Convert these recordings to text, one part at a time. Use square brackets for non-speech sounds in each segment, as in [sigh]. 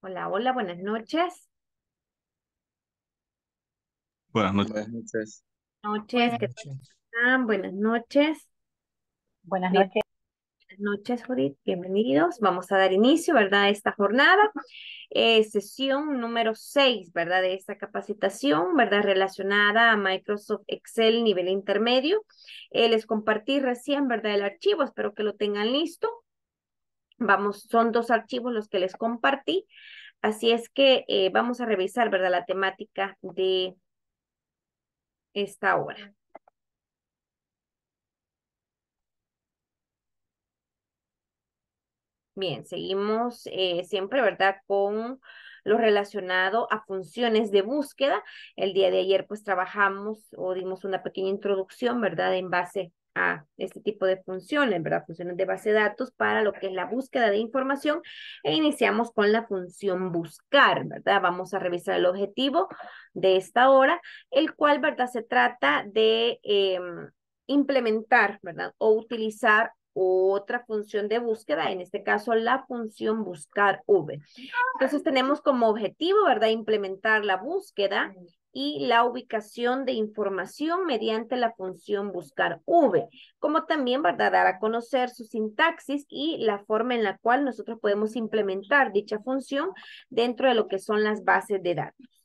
Hola, hola, buenas noches. Buenas noches. Buenas noches. Noches, Buenas. Buenas noches. Buenas noches. Buenas noches, Judith. Bienvenidos. Vamos a dar inicio, ¿verdad? A esta jornada. Eh, sesión número 6, ¿verdad? De esta capacitación, ¿verdad? Relacionada a Microsoft Excel nivel intermedio. Eh, les compartí recién, ¿verdad? El archivo, espero que lo tengan listo. Vamos, son dos archivos los que les compartí. Así es que eh, vamos a revisar, ¿verdad? La temática de esta hora. Bien, seguimos eh, siempre, ¿verdad? Con lo relacionado a funciones de búsqueda. El día de ayer pues trabajamos o dimos una pequeña introducción, ¿verdad? En base a este tipo de funciones, ¿verdad? Funciones de base de datos para lo que es la búsqueda de información e iniciamos con la función buscar, ¿verdad? Vamos a revisar el objetivo de esta hora, el cual, ¿verdad? Se trata de em, implementar, ¿verdad? O utilizar otra función de búsqueda, en este caso la función buscar V. Entonces tenemos como objetivo, ¿verdad? Implementar la búsqueda y la ubicación de información mediante la función buscar V, como también, ¿verdad? Dar a conocer su sintaxis y la forma en la cual nosotros podemos implementar dicha función dentro de lo que son las bases de datos.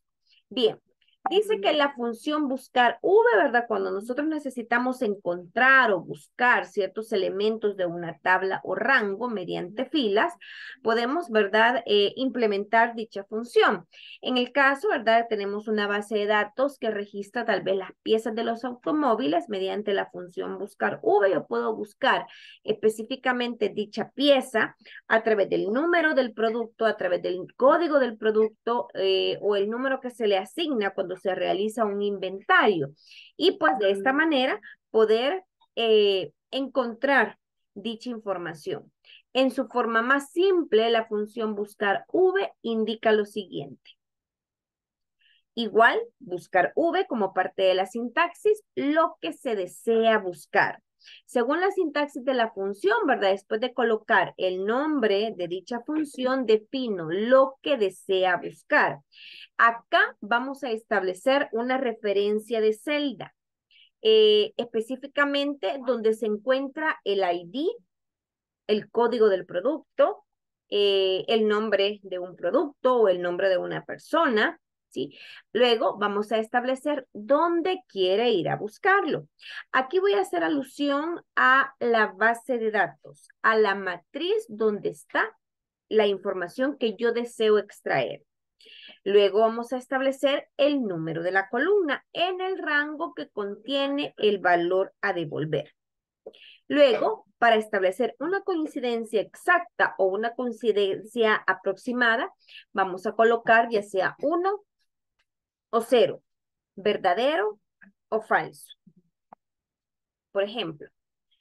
Bien, Dice que la función buscar V, ¿verdad? Cuando nosotros necesitamos encontrar o buscar ciertos elementos de una tabla o rango mediante filas, podemos, ¿verdad? Eh, implementar dicha función. En el caso, ¿verdad? Tenemos una base de datos que registra tal vez las piezas de los automóviles mediante la función buscar V. Yo puedo buscar específicamente dicha pieza a través del número del producto, a través del código del producto eh, o el número que se le asigna cuando se realiza un inventario. Y pues de esta manera poder eh, encontrar dicha información. En su forma más simple, la función buscar V indica lo siguiente. Igual, buscar V como parte de la sintaxis, lo que se desea buscar. Según la sintaxis de la función, ¿verdad? Después de colocar el nombre de dicha función, defino lo que desea buscar. Acá vamos a establecer una referencia de celda, eh, específicamente donde se encuentra el ID, el código del producto, eh, el nombre de un producto o el nombre de una persona, Luego vamos a establecer dónde quiere ir a buscarlo. Aquí voy a hacer alusión a la base de datos, a la matriz donde está la información que yo deseo extraer. Luego vamos a establecer el número de la columna en el rango que contiene el valor a devolver. Luego, para establecer una coincidencia exacta o una coincidencia aproximada, vamos a colocar ya sea 1 o 0, verdadero o falso. Por ejemplo,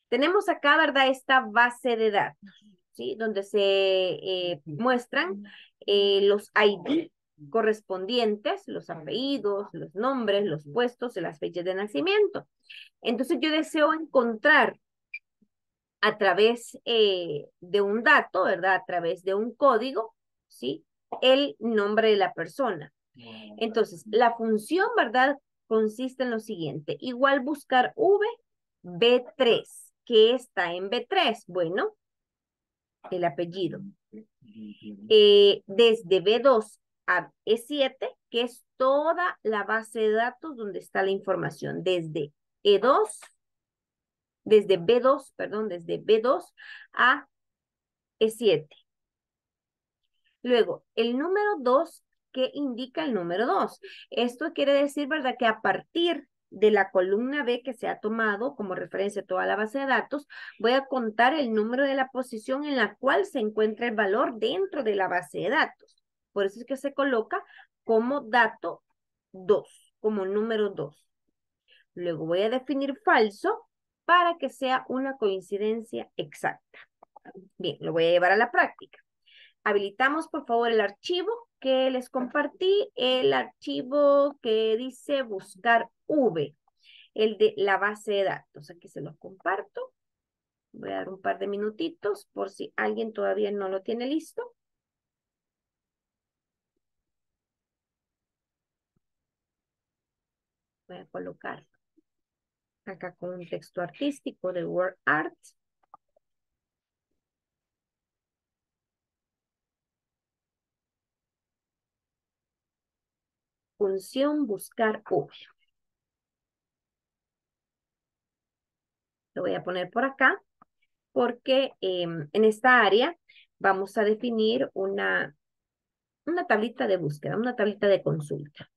tenemos acá, ¿verdad? Esta base de datos, ¿sí? Donde se eh, muestran eh, los ID correspondientes, los apellidos, los nombres, los puestos las fechas de nacimiento. Entonces yo deseo encontrar a través eh, de un dato, ¿verdad? A través de un código, ¿sí? El nombre de la persona. Entonces, la función, ¿verdad? Consiste en lo siguiente. Igual buscar V, B3. ¿Qué está en B3? Bueno, el apellido. Eh, desde B2 a E7, que es toda la base de datos donde está la información, desde E2, desde B2, perdón, desde B2 a E7. Luego, el número 2, ¿qué indica el número 2? Esto quiere decir, ¿verdad? Que a partir de la columna B que se ha tomado como referencia toda la base de datos, voy a contar el número de la posición en la cual se encuentra el valor dentro de la base de datos. Por eso es que se coloca como dato 2, como número 2. Luego voy a definir falso para que sea una coincidencia exacta. Bien, lo voy a llevar a la práctica habilitamos por favor el archivo que les compartí, el archivo que dice buscar V, el de la base de datos. Aquí se los comparto. Voy a dar un par de minutitos por si alguien todavía no lo tiene listo. Voy a colocar acá con un texto artístico de WordArt. Art. Función buscar V. Lo voy a poner por acá porque em, en esta área vamos a definir una, una tablita de búsqueda, una tablita de consulta.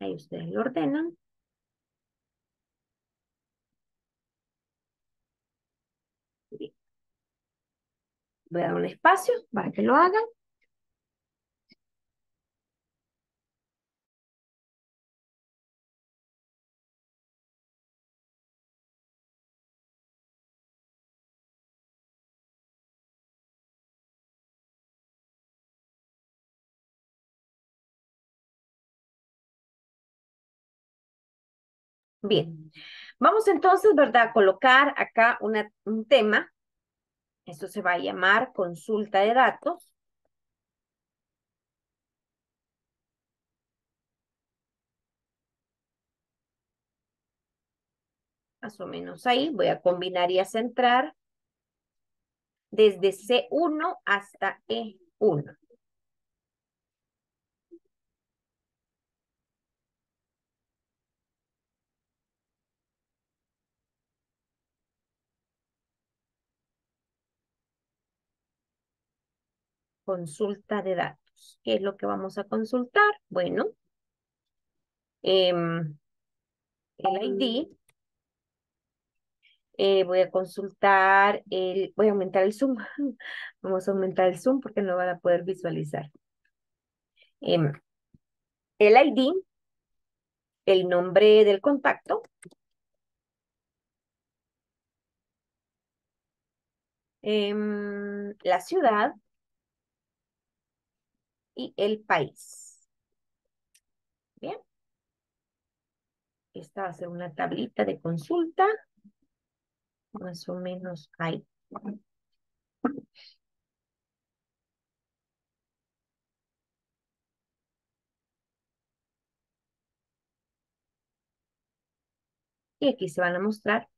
Ahí ustedes lo ordenan. Voy a dar un espacio para que lo hagan. Bien, vamos entonces, ¿verdad? A colocar acá una, un tema. Esto se va a llamar consulta de datos. Más o menos ahí. Voy a combinar y a centrar desde C1 hasta E1. Consulta de datos. ¿Qué es lo que vamos a consultar? Bueno, em, el ID. Eh, voy a consultar el, voy a aumentar el zoom. [laughs] Vamos a aumentar el zoom porque no van a poder visualizar. Em, el ID, el nombre del contacto. Em, la ciudad y el país. Bien. Esta va a ser una tablita de consulta. Más o menos ahí. Y aquí se van a mostrar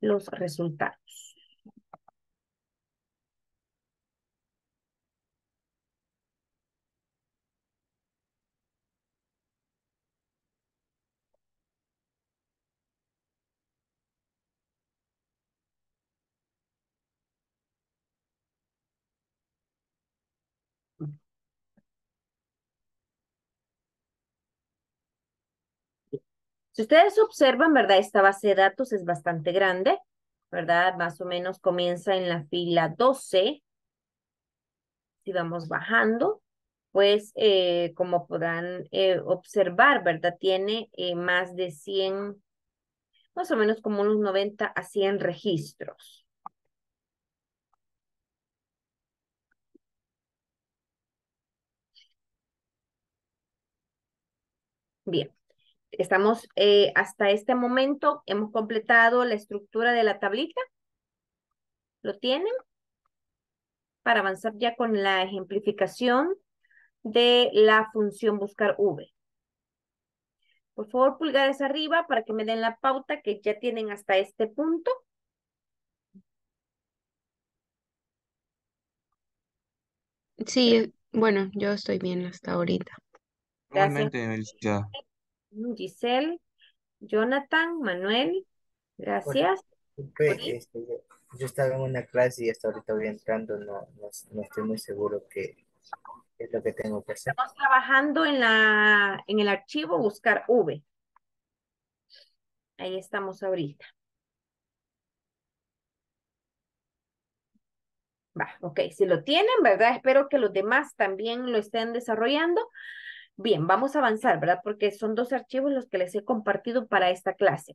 los resultados. Si ustedes observan, ¿verdad? Esta base de datos es bastante grande, ¿verdad? Más o menos comienza en la fila 12. Si vamos bajando, pues eh, como podrán eh, observar, ¿verdad? Tiene eh, más de 100, más o menos como unos 90 a 100 registros. Bien. Estamos eh, hasta este momento, hemos completado la estructura de la tablita. ¿Lo tienen? Para avanzar ya con la ejemplificación de la función buscar V. Por favor, pulgares arriba para que me den la pauta que ya tienen hasta este punto. Sí, bueno, yo estoy bien hasta ahorita. Gracias. Giselle, Jonathan, Manuel, gracias. Este, yo, estaba en una clase y hasta ahorita voy entrando, no, no, estoy muy seguro qué es lo que tengo que hacer. Estamos trabajando en, la, en el archivo buscar V. Ahí estamos ahorita. Va, ok, si lo tienen, ¿verdad? Espero que los demás también lo estén desarrollando. Bien, vamos a avanzar, ¿verdad? Porque son dos archivos los que les he compartido para esta clase.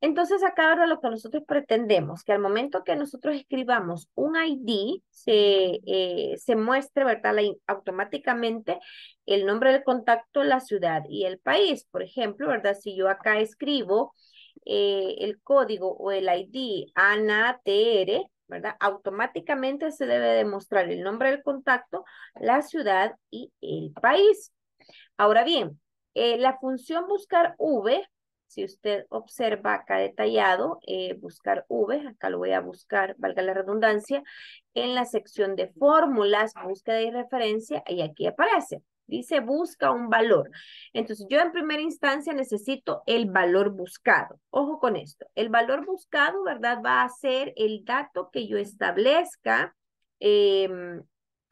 Entonces, acá ahora lo que nosotros pretendemos, que al momento que nosotros escribamos un ID, se, eh, se muestre, ¿verdad? automáticamente el nombre del contacto, la ciudad y el país. Por ejemplo, ¿verdad? Si yo acá escribo eh, el código o el ID ANATR, ¿verdad? Automáticamente se debe demostrar el nombre del contacto, la ciudad y el país. Ahora bien, eh, la función buscar V, si usted observa acá detallado, eh, buscar V, acá lo voy a buscar, valga la redundancia, en la sección de fórmulas, búsqueda y referencia, y aquí aparece. Dice busca un valor. Entonces yo en primera instancia necesito el valor buscado. Ojo con esto. El valor buscado, ¿verdad? Va a ser el dato que yo establezca, em,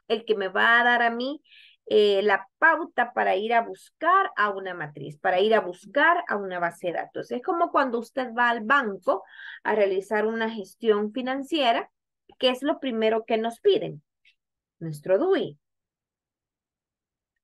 el que me va a dar a mí eh, la pauta para ir a buscar a una matriz, para ir a buscar a una base de datos. Es como cuando usted va al banco a realizar una gestión financiera, ¿qué es lo primero que nos piden? Nuestro DUI.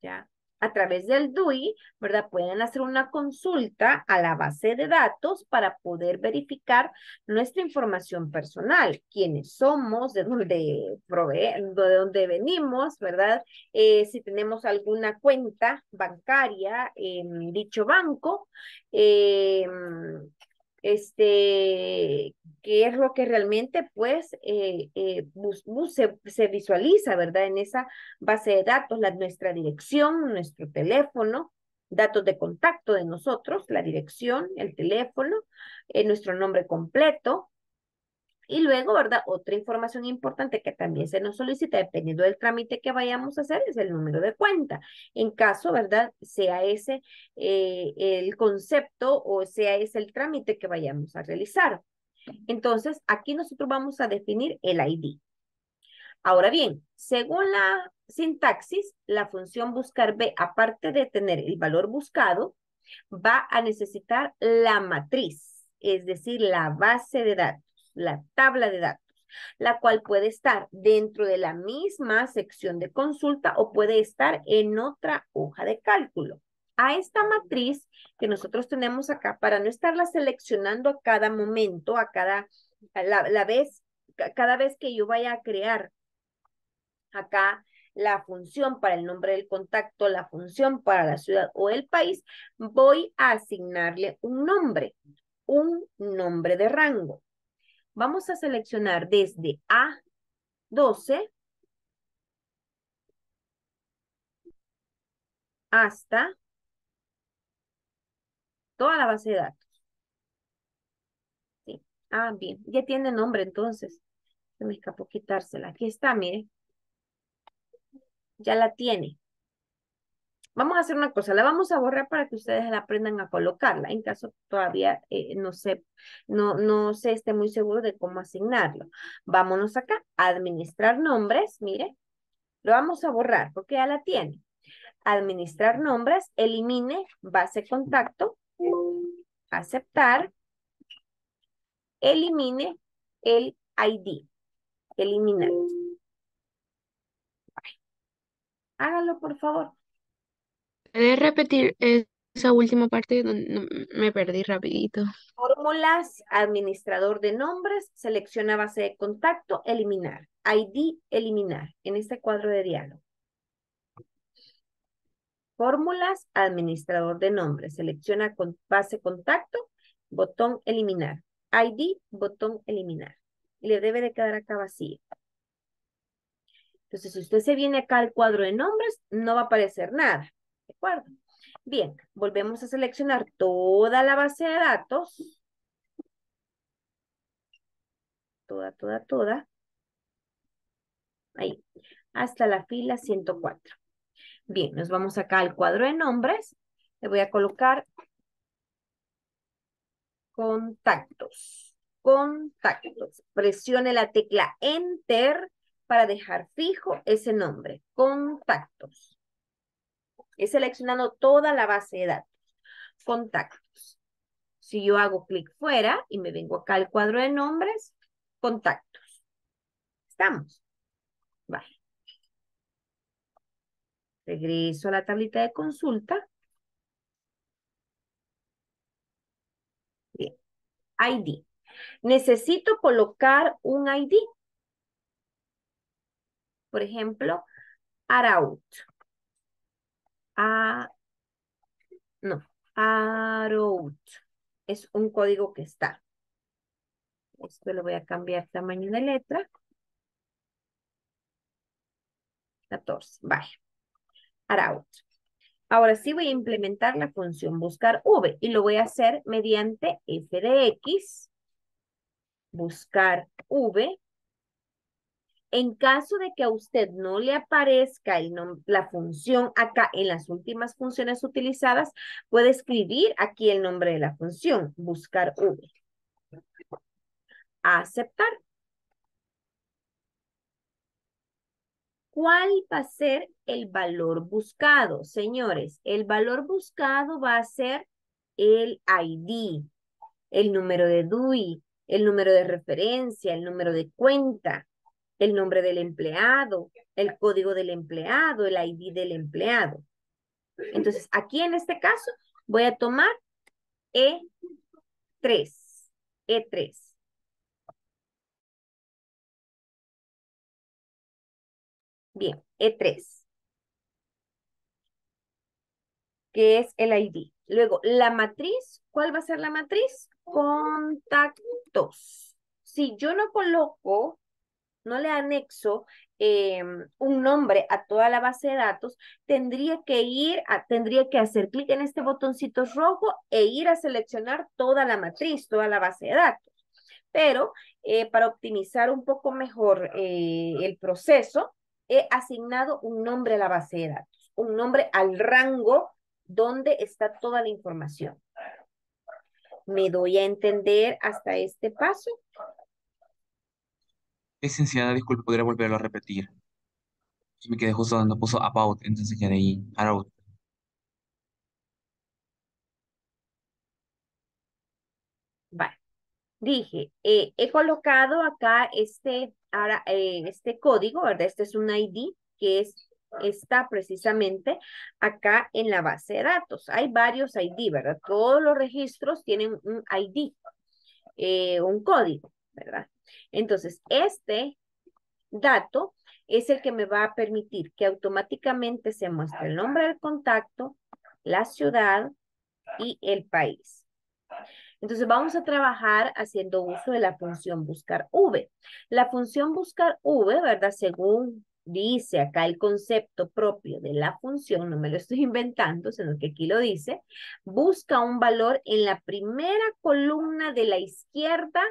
¿Ya? A través del DUI, ¿verdad? Pueden hacer una consulta a la base de datos para poder verificar nuestra información personal, quiénes somos, de dónde, de dónde venimos, ¿verdad? Eh, si tenemos alguna cuenta bancaria en dicho banco, eh, este, qué es lo que realmente pues eh, eh, se, visualiza, ¿verdad? En esa base de datos, la, nuestra dirección, nuestro teléfono, datos de contacto de nosotros, la dirección, el teléfono, eh, nuestro nombre completo, y luego, ¿verdad? Otra información importante que también se nos solicita, dependiendo del trámite que vayamos a hacer, es el número de cuenta. En caso, ¿verdad? Sea ese eh, el concepto o sea ese el trámite que vayamos a realizar. Entonces, aquí nosotros vamos a definir el ID. Ahora bien, según la sintaxis, la función buscar B, aparte de tener el valor buscado, va a necesitar la matriz, es decir, la base de datos la tabla de datos, la cual puede estar dentro de la misma sección de consulta o puede estar en otra hoja de cálculo. A esta matriz que nosotros tenemos acá, para no estarla seleccionando a cada momento, a cada la, vez, cada vez que yo vaya a crear acá la función para el nombre del contacto, la función para la ciudad o el país, voy a asignarle un nombre, un nombre de rango. Vamos a seleccionar desde A12 hasta toda la base de datos. Sí. Ah, bien. Ya tiene nombre entonces. Se me escapó quitársela. Aquí está, mire. Ya la tiene. Vamos a hacer una cosa, la vamos a borrar para que ustedes la aprendan a colocarla, en caso todavía eh, no, se, no, no se esté muy seguro de cómo asignarlo. Vámonos acá, administrar nombres, mire, lo vamos a borrar porque ya la tiene. Administrar nombres, elimine base contacto, aceptar, elimine el ID, eliminar. Hágalo, por favor. ¿Puedes repetir esa última parte? donde me perdí rapidito. Fórmulas, administrador de nombres, selecciona base de contacto, eliminar. ID, eliminar, en este cuadro de diálogo. Fórmulas, administrador de nombres, selecciona con base contacto, botón eliminar. ID, botón eliminar. Y le debe de quedar acá vacío. Entonces, si usted se viene acá al cuadro de nombres, no va a aparecer nada. Bien, volvemos a seleccionar toda la base de datos. Toda, toda, toda. Ahí, hasta la fila 104. Bien, nos vamos acá al cuadro de nombres. Le voy a colocar contactos. Contactos. Presione la tecla Enter para dejar fijo ese nombre. Contactos. He seleccionado toda la base de datos. Contactos. Si yo hago clic fuera y me vengo acá al cuadro de nombres, contactos. ¿Estamos? Vale. Regreso a la tablita de consulta. Bien. ID. Necesito colocar un ID. Por ejemplo, Araut. A, no, Araut. Es un código que está. Esto lo voy a cambiar tamaño de letra. 14. Vaya. Araut. Ahora sí voy a implementar la función buscar v y lo voy a hacer mediante f de x, buscar v. En caso de que a usted no le aparezca la función acá en las últimas funciones utilizadas, puede escribir aquí el nombre de la función, buscar v. Aceptar. ¿Cuál va a ser el valor buscado? Señores, el valor buscado va a ser el ID, el número de DUI, el número de referencia, el número de cuenta, el nombre del empleado, el código del empleado, el ID del empleado. Entonces, aquí en este caso voy a tomar E3. E3. Bien, E3. Que es el ID. Luego, la matriz, ¿cuál va a ser la matriz? Contactos. Si yo no coloco, no le anexo em, un nombre a toda la base de datos, tendría que ir, a, tendría que hacer clic en este botoncito rojo e ir a seleccionar toda la matriz, toda la base de datos. Pero eh, para optimizar un poco mejor eh, el proceso, he asignado un nombre a la base de datos, un nombre al rango donde está toda la información. ¿Me doy a entender hasta este paso? Licenciada, disculpe, ¿podría volverlo a repetir? Me quedé justo donde puso about, entonces quedé ahí, about. Vale. Dije, eh, he colocado acá este eh, este código, ¿verdad? Este es un ID que es, está precisamente acá en la base de datos. Hay varios ID, ¿verdad? Todos los registros tienen un ID, eh, un código, ¿verdad? Entonces, este dato es el que me va a permitir que automáticamente se muestre el nombre del contacto, la ciudad y el país. Entonces vamos a trabajar haciendo uso de la función buscar V. La función buscar V, ¿verdad? Según dice acá el concepto propio de la función, no me lo estoy [laughs] inventando, sino que aquí lo dice, busca un valor en la primera columna de la izquierda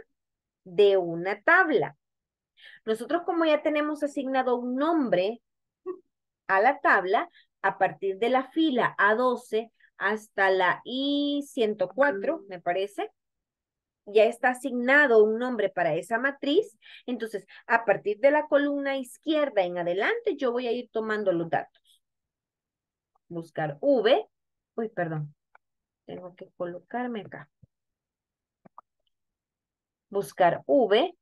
de una tabla. Nosotros como ya tenemos asignado un nombre a la tabla, a partir de la fila A12 hasta la I-104, me parece, ya está asignado un nombre para esa matriz. Entonces, a partir de la columna izquierda en adelante, yo voy a ir tomando los datos. Buscar V. Uy, perdón. Tengo que colocarme acá. Buscar V.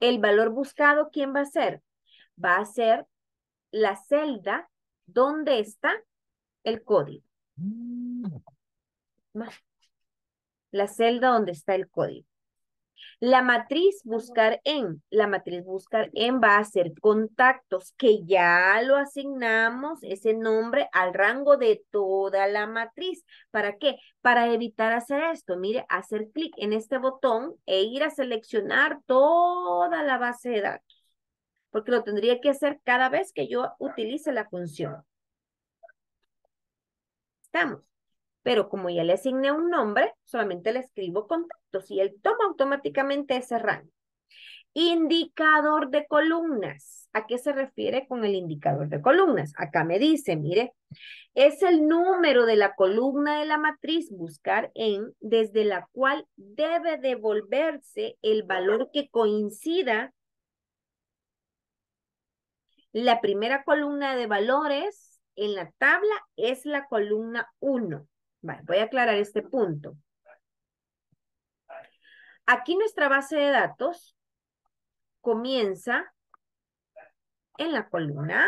El valor buscado, ¿quién va a ser? Va a ser la celda donde está el código. La celda donde está el código. La matriz buscar en, la matriz buscar en va a ser contactos que ya lo asignamos ese nombre al rango de toda la matriz. ¿Para qué? Para evitar hacer esto. Mire, hacer clic en este botón e ir a seleccionar toda la base de datos porque lo tendría que hacer cada vez que yo utilice la función. Estamos. Pero como ya le asigné un nombre, solamente le escribo contactos y él toma automáticamente ese rango. Indicador de columnas. ¿A qué se refiere con el indicador de columnas? Acá me dice, mire, es el número de la columna de la matriz buscar en, desde la cual debe devolverse el valor que coincida la primera columna de valores en la tabla es la columna 1. Voy a aclarar este punto. Aquí nuestra base de datos comienza en la columna.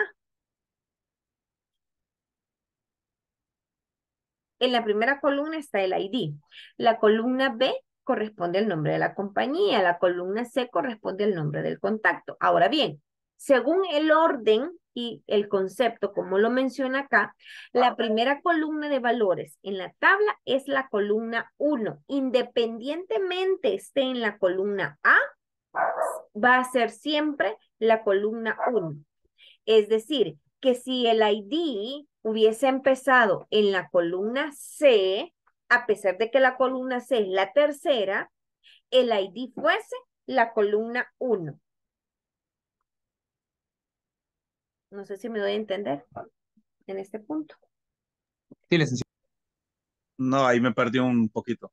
En la primera columna está el ID. La columna B corresponde al nombre de la compañía. La columna C corresponde al nombre del contacto. Ahora bien, según el orden y el concepto, como lo menciona acá, la primera columna de valores en la tabla es la columna 1. Independientemente esté en la columna A, va a ser siempre la columna 1. Es decir, que si el ID hubiese empezado en la columna C, a pesar de que la columna C es la tercera, el ID fuese la columna 1. No sé si me doy a entender en este punto. Sí, licenciado. No, ahí me perdí un poquito.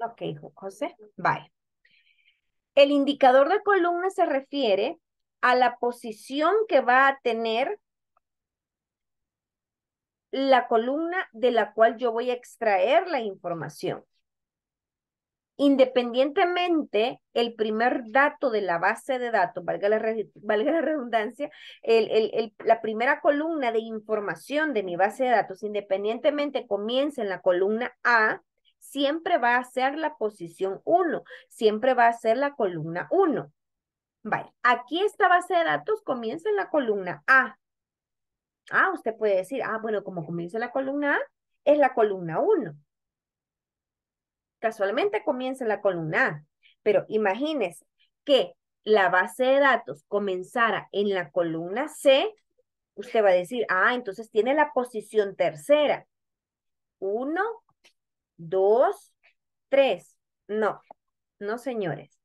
Ok, José. Bye. El indicador de columna se refiere a la posición que va a tener la columna de la cual yo voy a extraer la información. Independientemente, el primer dato de la base de datos, valga la, redundancia, la primera columna de información de mi base de datos, independientemente comience en la columna A, siempre va a ser la posición 1, siempre va a ser la columna 1. Vale, aquí esta base de datos comienza en la columna A. Ah, usted puede decir, ah, bueno, como comienza la columna A, es la columna 1. Casualmente comienza en la columna A, pero imagínese que la base de datos comenzara en la columna C, usted va a decir, ah, entonces tiene la posición tercera. Uno, dos, tres. No, no, señores.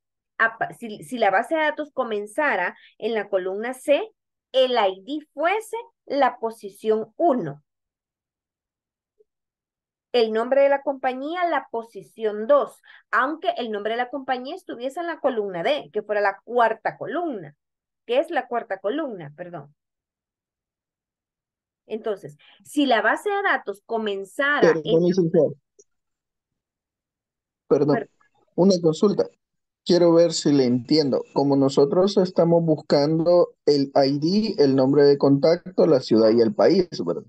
Si, si la base de datos comenzara en la columna C, el ID fuese la posición 1. El nombre de la compañía, la posición 2, aunque el nombre de la compañía estuviese en la columna D, que fuera la cuarta columna. ¿Qué es la cuarta columna? Perdón. Entonces, si la base de datos comenzara... Perdón, Perdón, una consulta. Quiero ver si le entiendo. Como nosotros estamos buscando el ID, el nombre de contacto, la ciudad y el país, ¿verdad?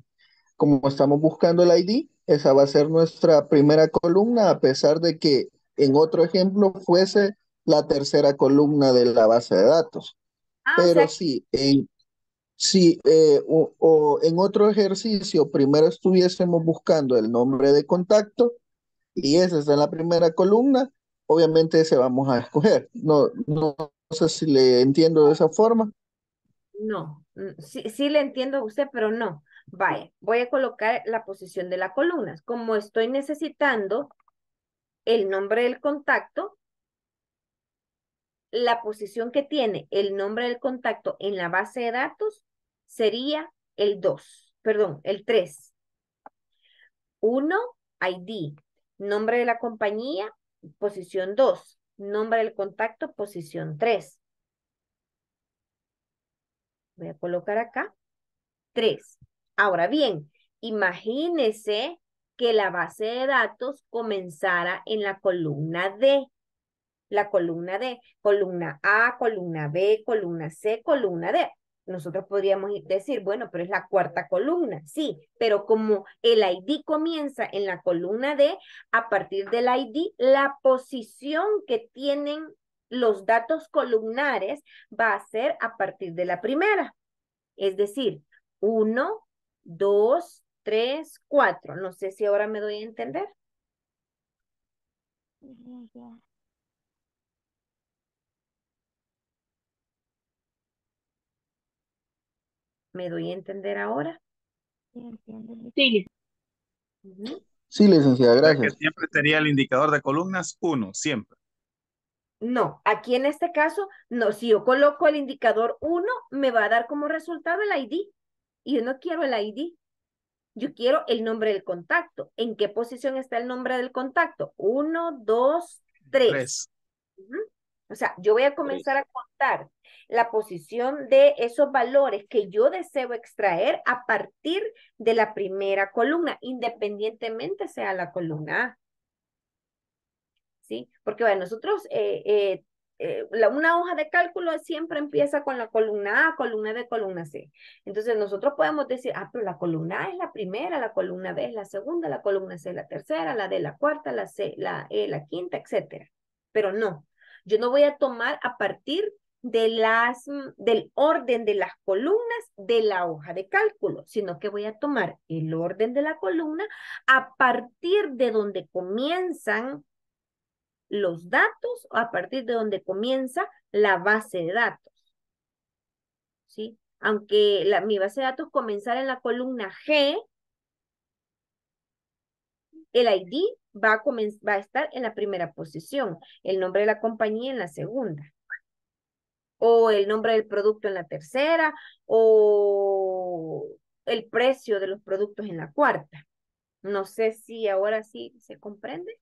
Como estamos buscando el ID, esa va a ser nuestra primera columna, a pesar de que en otro ejemplo fuese la tercera columna de la base de datos. Ah, Pero sí, en, si eh, o en otro ejercicio primero estuviésemos buscando el nombre de contacto y ese está en la primera columna, obviamente ese vamos a escoger. No, no, sé si le entiendo de esa forma. No, mm, sí, sí le entiendo a usted, pero no. Vaya, voy a colocar la posición de la columna. Como estoy necesitando el nombre del contacto, la posición que tiene el nombre del contacto en la base de datos sería el 2, perdón, el 3. 1, ID, nombre de la compañía, posición 2. Nombre del contacto, posición 3. Voy a colocar acá 3. Ahora bien, imagínese que la base de datos comenzara en la columna D. La columna D, columna A, columna B, columna C, columna D nosotros podríamos decir, bueno, pero es la cuarta columna, sí, pero como el ID comienza en la columna D, a partir del ID, la posición que tienen los datos columnares va a ser a partir de la primera. Es decir, uno, dos, tres, cuatro. No sé si ahora me doy a entender. ¿Me doy a entender ahora? Sí. Sí, licenciada, gracias. siempre tenía el indicador de columnas uno, siempre. No, aquí en este caso, no, si yo coloco el indicador 1, me va a dar como resultado el ID. Y yo no quiero el ID. Yo quiero el nombre del contacto. ¿En qué posición está el nombre del contacto? 1, 2, 3. O sea, yo voy a comenzar a contar la posición de esos valores que yo deseo extraer a partir de la primera columna, independientemente sea la columna A. ¿Sí? Porque bueno, nosotros eh, eh, eh, la, una hoja de cálculo siempre empieza con la columna A, columna B, columna C. Entonces nosotros podemos decir, ah, pero la columna A es la primera, la columna B es la segunda, la columna C es la tercera, la D la cuarta, la C, la E la quinta, etcétera. Pero no, yo no voy a tomar a partir de las, del orden de las columnas de la hoja de cálculo, sino que voy a tomar el orden de la columna a partir de donde comienzan los datos, a partir de donde comienza la base de datos. ¿Sí? Aunque la, mi base de datos comenzara en la columna G, el ID va a, va a estar en la primera posición, el nombre de la compañía en la segunda o el nombre del producto en la tercera, o el precio de los productos en la cuarta. No sé si ahora sí se comprende.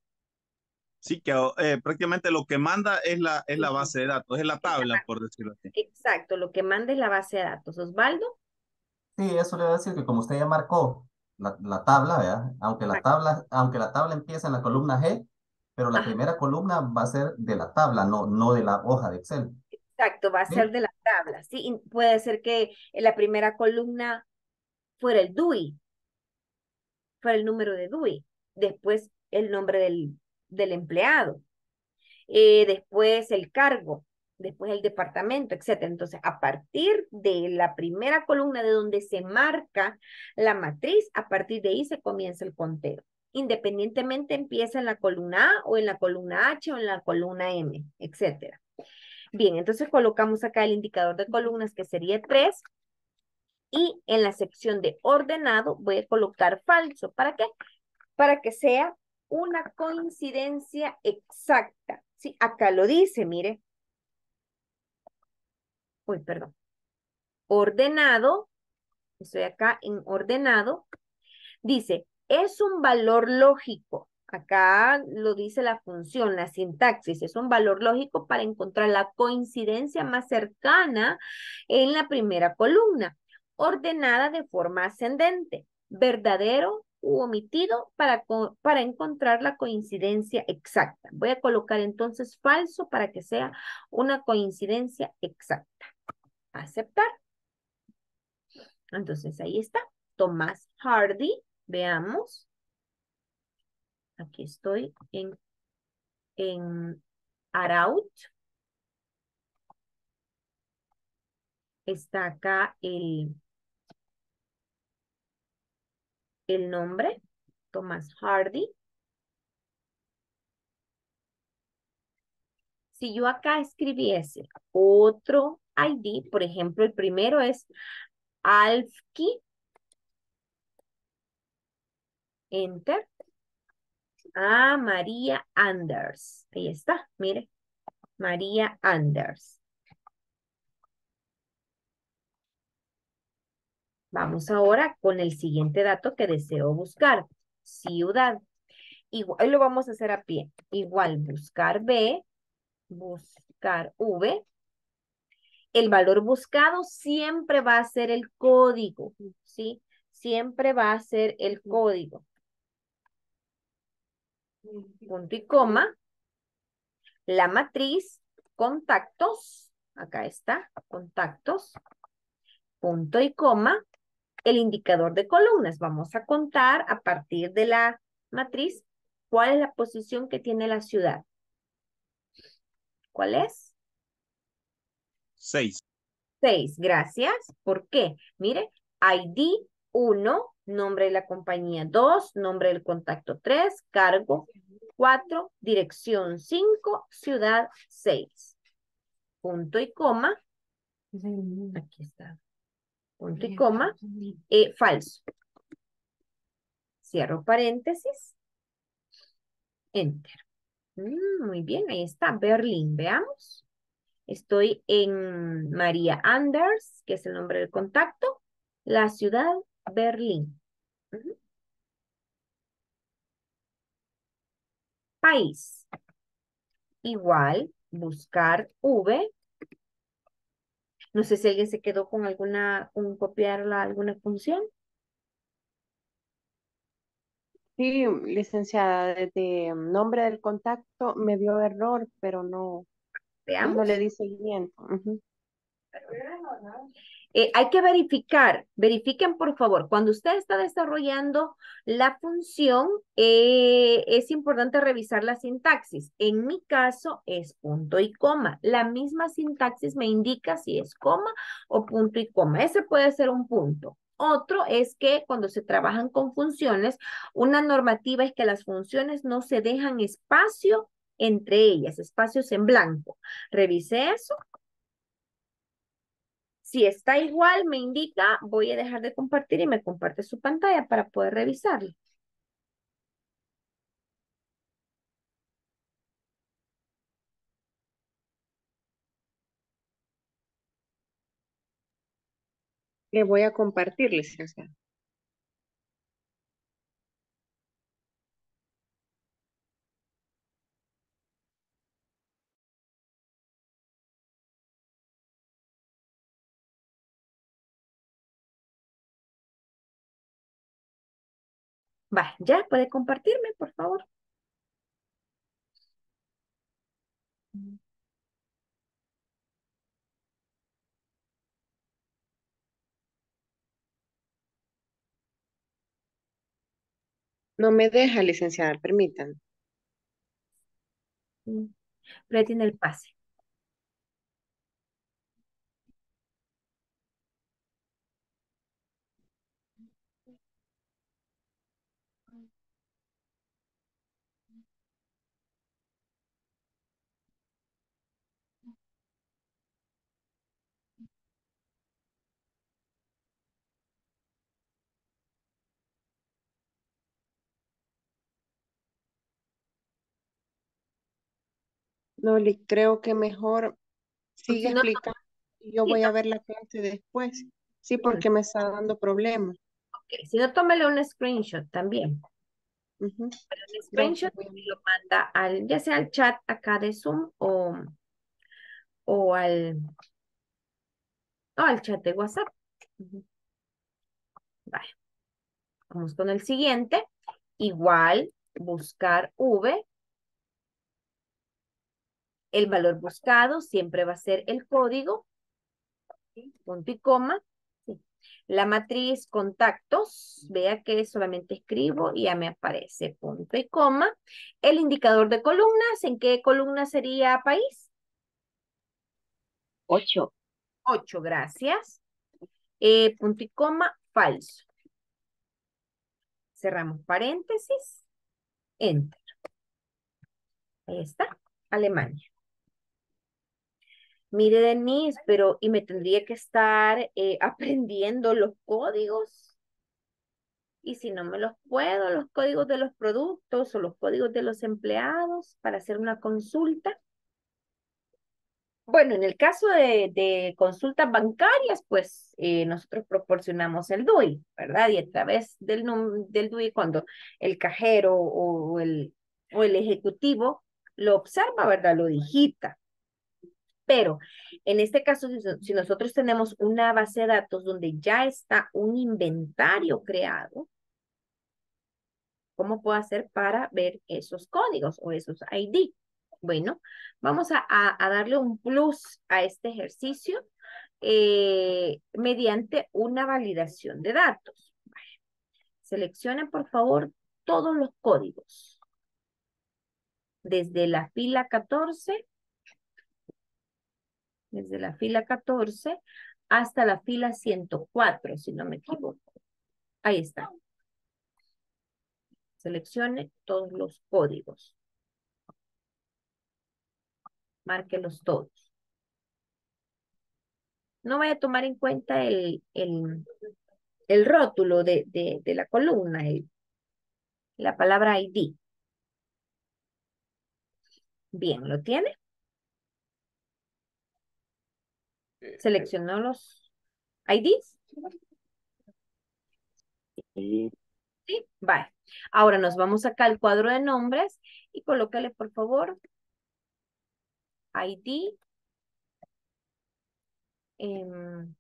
Sí, que eh, prácticamente lo que manda es la, es la base de datos, es la tabla, por decirlo así. Exacto, lo que manda es la base de datos. Osvaldo. Sí, eso le voy a decir que como usted ya marcó la, la tabla, ¿verdad? Aunque la tabla, aunque la tabla empieza en la columna G, pero la primera columna va a ser de la tabla, no, no de la hoja de Excel. Exacto, va a ser de la tabla, ¿sí? puede ser que en la primera columna fuera el DUI, fuera el número de DUI, después el nombre del, del empleado, eh, después el cargo, después el departamento, etc. Entonces, a partir de la primera columna de donde se marca la matriz, a partir de ahí se comienza el conteo. Independientemente empieza en la columna A o en la columna H o en la columna M, etcétera. Bien, entonces colocamos acá el indicador de columnas que sería 3 y en la sección de ordenado voy a colocar falso. ¿Para qué? Para que sea una coincidencia exacta. Sí, acá lo dice, mire. Uy, perdón. Ordenado, estoy acá en ordenado, dice, es un valor lógico Acá lo dice la función, la sintaxis, es un valor lógico para encontrar la coincidencia más cercana en la primera columna, ordenada de forma ascendente, verdadero u omitido para, para encontrar la coincidencia exacta. Voy a colocar entonces falso para que sea una coincidencia exacta. Aceptar. Entonces ahí está. Tomás Hardy, veamos. Aquí estoy en, en Araut. Está acá el, el nombre, Thomas Hardy. Si yo acá escribiese otro ID, por ejemplo, el primero es Alfki. Enter a María Anders. Ahí está, mire. María Anders. Vamos ahora con el siguiente dato que deseo buscar. Ciudad. Igual lo vamos a hacer a pie. Igual buscar B, buscar V. El valor buscado siempre va a ser el código, ¿sí? Siempre va a ser el código punto y coma, la matriz, contactos, acá está, contactos, punto y coma, el indicador de columnas. Vamos a contar a partir de la matriz cuál es la posición que tiene la ciudad. ¿Cuál es? Seis. Seis, gracias. ¿Por qué? Mire, ID 1, nombre de la compañía 2, nombre del contacto 3, cargo 4, dirección 5, ciudad 6. Punto y coma. Aquí está. Punto y coma. Eh, falso. Cierro paréntesis. Enter. Mm, muy bien, ahí está. Berlín, veamos. Estoy en María Anders, que es el nombre del contacto. La ciudad Berlín. País. Igual, buscar V. No sé si alguien se quedó con alguna, con copiar alguna función. Sí, licenciada, desde nombre del contacto me dio error, pero no, Veamos. No le di seguimiento. Ujú. Eh, hay que verificar, verifiquen por favor, cuando usted está desarrollando la función, eh, es importante revisar la sintaxis. En mi caso es punto y coma. La misma sintaxis me indica si es coma o punto y coma. Ese puede ser un punto. Otro es que cuando se trabajan con funciones, una normativa es que las funciones no se dejan espacio entre ellas, espacios en blanco. Revise eso si está igual, me indica, voy a dejar de compartir y me comparte su pantalla para poder revisarlo. Le voy a compartir, licenciada. Va, ya puede compartirme, por favor. No me deja, licenciada, permítanme. Mm, Pero ahí tiene el pase. No, le creo que mejor sigue si no, explicando y yo voy a no, ver la clase después. Sí, porque me está dando problemas. ok, Si no, tómele un screenshot también. Pero Gracias, screenshot y lo manda al, ya sea al chat acá de Zoom o, o al, o al chat de WhatsApp. Ujú. Vale, vamos con el siguiente. Igual, buscar V. El valor buscado siempre va a ser el código, punto y coma. Sí. La matriz contactos, vea que solamente escribo y ya me aparece punto y coma. El indicador de columnas, ¿en qué columna sería país? Ocho. 8, gracias. Eh, punto y coma, falso. Cerramos paréntesis. Enter. Ahí está. Alemania. Mire, Denise, pero y me tendría que estar eh, [laughs] aprendiendo los códigos. Y si no me los puedo, los códigos de los productos o los códigos de los empleados para hacer una consulta. Bueno, en el caso de, consultas bancarias, pues eh, nosotros proporcionamos el DUI, ¿verdad? Y a través del, del DUI, cuando el cajero o el, o el ejecutivo lo observa, ¿verdad? Lo digita. Pero en este caso, si, so- si nosotros tenemos una base de datos donde ya está un inventario creado, ¿cómo puedo hacer para ver esos códigos o esos ID? Bueno, vamos a, darle un plus a este ejercicio eh, mediante una validación de datos. Seleccionen, por favor, todos los códigos. Desde la fila 14 desde la fila 14 hasta la fila 104, si no me equivoco. Ahí está. Seleccione todos los códigos. Márquelos todos. No voy a tomar en cuenta el, el, el rótulo de, de, de la columna, el- la palabra ID. Bien, ¿lo tiene? Seleccionó los IDs. Sí, vale. Ahora nos vamos acá al cuadro de nombres y colócale, por favor, ID. em,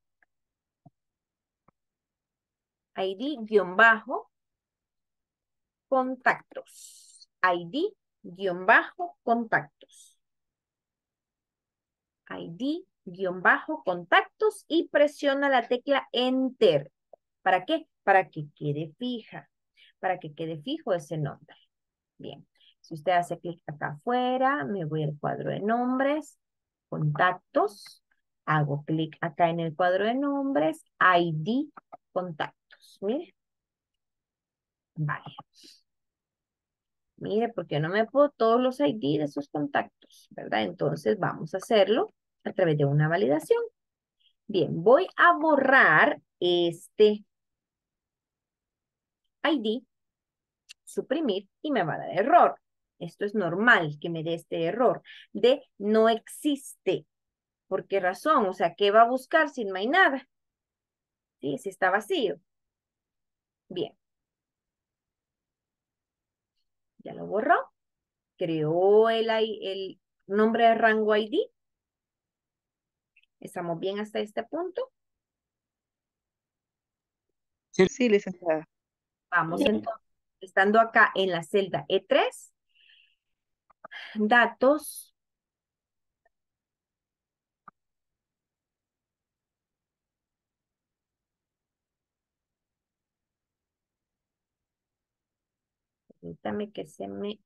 ID guion bajo contactos. ID guion bajo contactos. ID, guion bajo, contactos y presiona la tecla Enter. ¿Para qué? Para que quede fija, para que quede fijo ese nombre. Bien, si usted hace clic acá afuera, me voy al cuadro de nombres, contactos, hago clic acá en el cuadro de nombres, ID, contactos. Mire. Vale. Mire, porque no me puedo todos los ID de esos contactos, ¿verdad? Entonces vamos a hacerlo a través de una validación. Bien, voy a borrar este ID, suprimir y me va a dar error. Esto es normal que me dé este error de no existe. ¿Por qué razón? O sea, ¿qué va a buscar si no hay nada? Sí, si está vacío. Bien. Ya lo borró. Creó el, el nombre de rango ID. ¿Estamos bien hasta este punto? Sí, licenciada. Vamos entonces, estando acá en la celda E3, datos. Permítame que se me...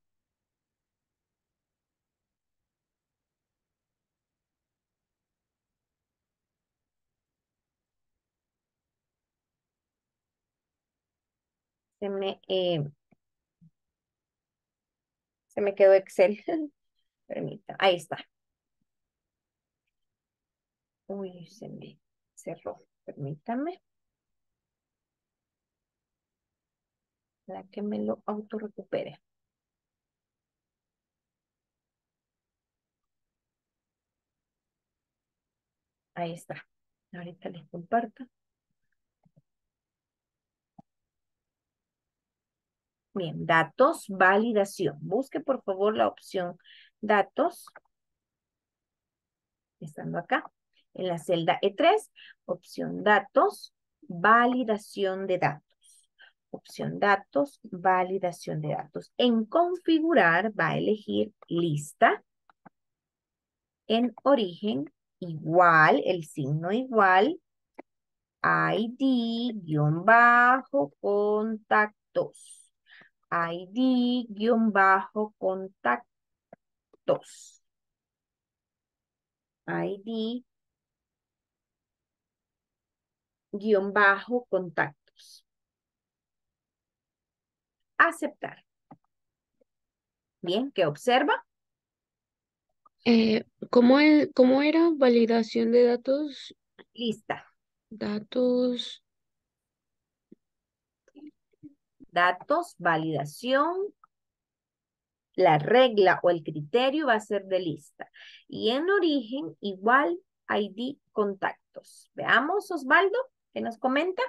Se me... eh, se me quedó Excel. [laughs] Permita, ahí está. Uy, se me cerró. Permítame. La que me lo autorrecupere. Ahí está. Ahorita les comparto. Bien, datos, validación. Busque por favor la opción datos. Estando acá, en la celda E3, opción datos, validación de datos. Opción datos, validación de datos. En configurar va a elegir lista. En origen, igual, el signo igual. ID, guion bajo, contactos. ID, guion bajo, contactos. ID, guion bajo, contactos. Aceptar. Bien, ¿qué observa? Eh, ¿cómo, es- cómo era validación de datos? Lista. Datos, Datos, validación. La regla o el criterio va a ser de lista. Y en origen, igual, ID, contactos. Veamos, Osvaldo, ¿qué nos comenta?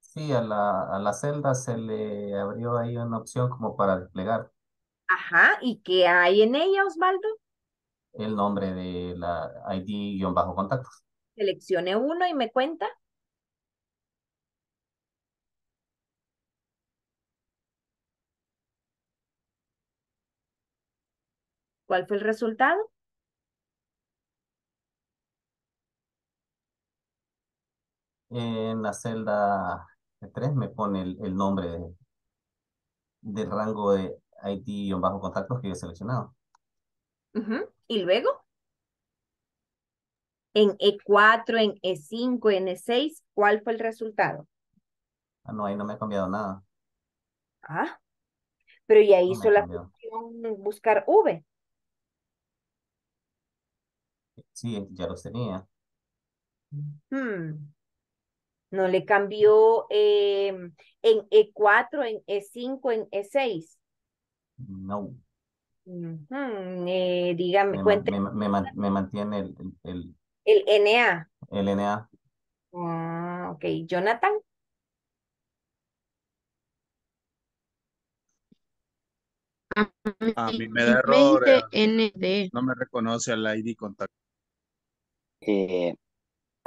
Sí, a la, a la celda se le abrió ahí una opción como para desplegar Ajá, ¿y qué hay en ella, Osvaldo? el nombre de la ID-contactos. Seleccione uno y me cuenta. ¿Cuál fue el resultado? En la celda 3 me pone el, el nombre de- del rango de ID-contactos que yo he seleccionado. ¿Y luego? En E4, en E5, en E6, ¿cuál fue el resultado? Ah, no, ahí no me ha cambiado nada. Ah, pero ya hizo la función buscar V. Sí, ya los tenía. Hmm. No le cambió em, en E4, en E5, en E6. No, Ujú, eh, dígame, me, me, me me mantiene el, el, el NA. el LNA. Ah, ok, Jonathan. a mí me da error, eh, ND. no me reconoce el ID contacto. Eh,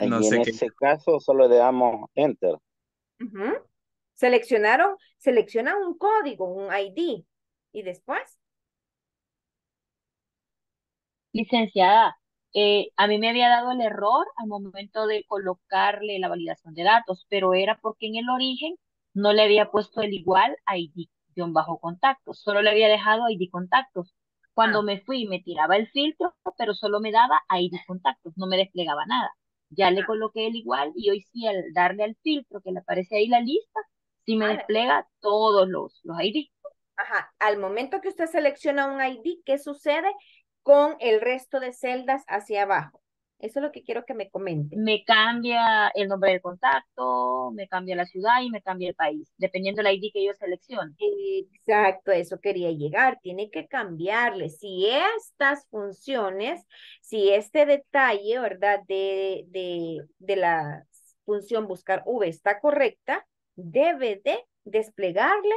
No sé en qué. ese caso solo le damos enter. Seleccionaron, seleccionan un código, un ID. Y después, Licenciada, eh, a mí me había dado el error al momento de colocarle la validación de datos, pero era porque en el origen no le había puesto el igual ID-bajo contactos, solo le había dejado ID contactos. Cuando Ah. me fui me tiraba el filtro, pero solo me daba ID contactos, no me desplegaba nada. Ya le Ah. coloqué el igual y hoy sí al darle al filtro que le aparece ahí la lista, sí me Ah. despliega todos los, los ID. Ajá, al momento que usted selecciona un ID, ¿qué sucede con el resto de celdas hacia abajo? Eso es lo que quiero que me comente. Me cambia el nombre del contacto, me cambia la ciudad y me cambia el país, dependiendo del ID que yo seleccione. Exacto, eso quería llegar. Tiene que cambiarle. Si estas funciones, si este detalle, ¿verdad? De, de, de la función buscar V está correcta, debe de desplegarle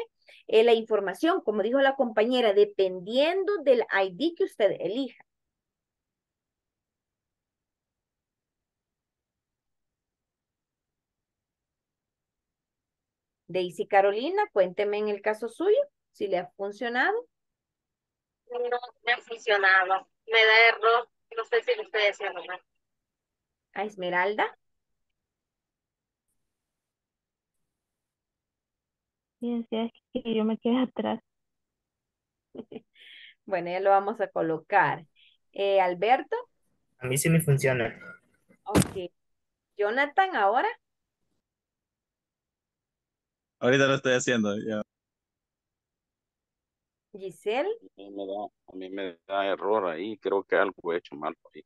eh, la información, como dijo la compañera, dependiendo del ID que usted elija. Daisy Carolina, cuénteme en el caso suyo, si le ha funcionado. No me ha funcionado. Me da error. No sé si lo estoy haciendo mal. A Esmeralda. Fíjense, es que yo me quedé atrás. [laughs] Bueno, ya lo vamos a colocar. Eh, Alberto. A mí sí me funciona. Ok. Jonathan, ahora. Ahorita lo estoy haciendo. ya. Giselle. A mí me da, a mí me da error ahí, creo que algo he hecho mal por ahí.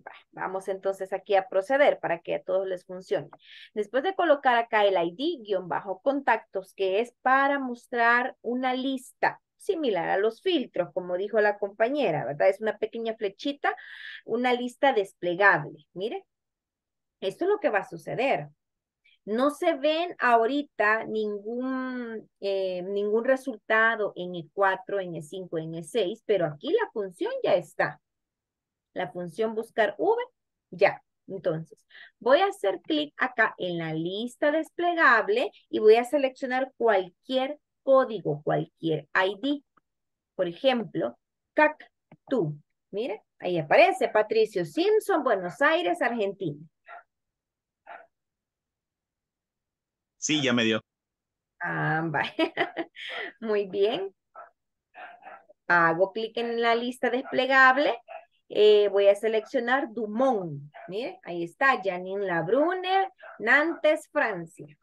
Va. Vamos entonces aquí a proceder para que a todos les funcione. Después de colocar acá el ID guion bajo contactos, que es para mostrar una lista similar a los filtros, como dijo la compañera, ¿verdad? Es una pequeña flechita, una lista desplegable. Mire, esto es lo que va a suceder. No se ven ahorita ningún, eh, ningún resultado en E4, en E5, en E6, pero aquí la función ya está. La función buscar V, ya. Entonces, voy a hacer clic acá en la lista desplegable y voy a seleccionar cualquier código, cualquier ID. Por ejemplo, CAC2. Mire, ahí aparece Patricio Simpson, Buenos Aires, Argentina. Sí, ya me dio. Ah, vaya. [laughs] Muy bien. Hago clic en la lista desplegable. Eh, voy a seleccionar Dumont. Mire, ahí está, Janine Labrune, Nantes, Francia.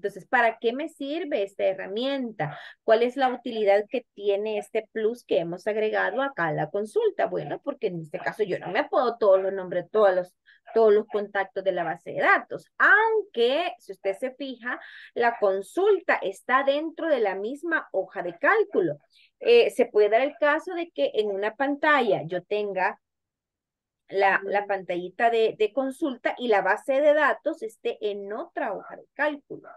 Entonces, ¿para qué me sirve esta herramienta? ¿Cuál es la utilidad que tiene este plus que hemos agregado acá a la consulta? Bueno, porque en este caso yo no me puedo todos los nombres, todos los, todos los contactos de la base de datos. Aunque, si usted se fija, la consulta está dentro de la misma hoja de cálculo. Eh, se puede dar el caso de que en una pantalla yo tenga la, la pantallita de, de consulta y la base de datos esté en otra hoja de cálculo.